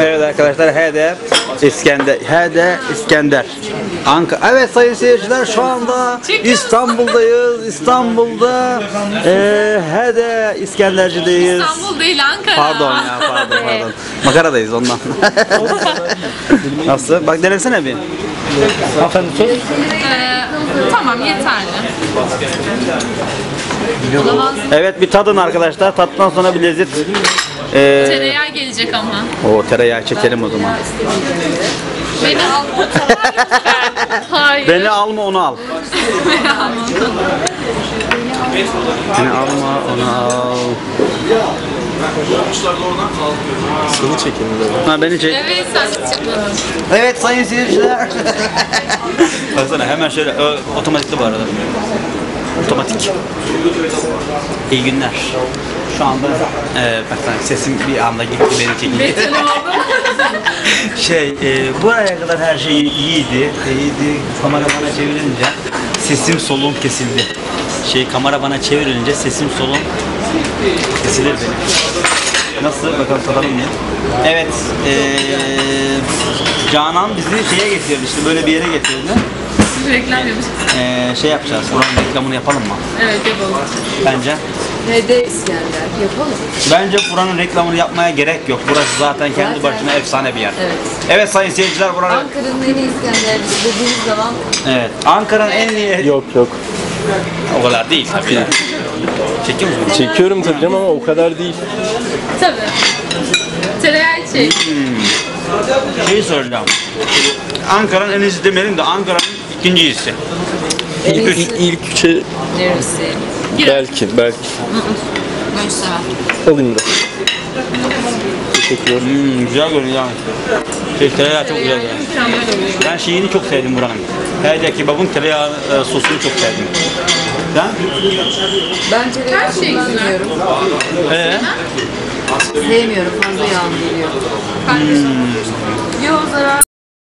Evet arkadaşlar Hede İskender. Hede İskender. Ankara. Evet sayın seyirciler şu anda İstanbul'dayız. İstanbul'da eee Hede İskenderci'deyiz. İstanbul değil Ankara. Pardon ya pardon pardon. Makaradayız ondan. Nasıl? Bak denesene bir. Hanımefendi sus. Ee, tamam yeterli. Evet bir tadın arkadaşlar. Tattan sonra bir lezzet. Ee, Tereyağı gelecek ama. o tereyağı çekelim o zaman. Beni al. Hayır. Beni alma onu al. Beni alma onu al. Seni de. Ha beni çek. Evet sen çıkmadın. Evet sayın seyirciler. Baksana hemen şöyle ö, otomatikli bu arada. Otomatik. İyi günler. Şu anda e, baksana sesim bir anda gitti beni oldu. şey e, buraya kadar her şey iyiydi. İyiydi. Kamera bana çevirince sesim soluğum kesildi. Şey kamera bana çevirince sesim soluğum kesilir benim. Nasıl? Bakalım tadalım mı? Evet. E, Canan bizi şeye getirdi işte böyle bir yere getirdi. Reklam yapacağız. E, şey yapacağız. Buranın reklamını yapalım mı? Evet yapalım. Bence. Hede İskender yapalım. Bence buranın reklamını yapmaya gerek yok. Burası zaten kendi Zaten. başına efsane bir yer. Evet. Evet sayın seyirciler buranın Ankara'nın en iyi İskendercisi dediğimiz zaman Evet. Ankara'nın en iyi Yok yok. o kadar değil tabii. ya. Çekiyor musun? Çekiyorum tabii canım ama o kadar değil. Tabii. Tereyağı çek. Şeyi soracağım. Ankara'nın en iyisi demeyelim de Ankara'nın ikinci en İlk, iyisi ilk üçe neresi? belki belki. Ben istemem. Alayım da. Teşekkürler. Hmm, güzel görünüyor. Şey, tereyağı çok güzel. Mükemmel oluyor. Ben şeyini çok sevdim buranın. Herde kebabın tereyağı e, sosunu çok sevdim. Sen? Ben tereyağı Her şey güzel. kullanmıyorum. Ee? Sevmiyorum fazla yağlı geliyor. Yo zarar.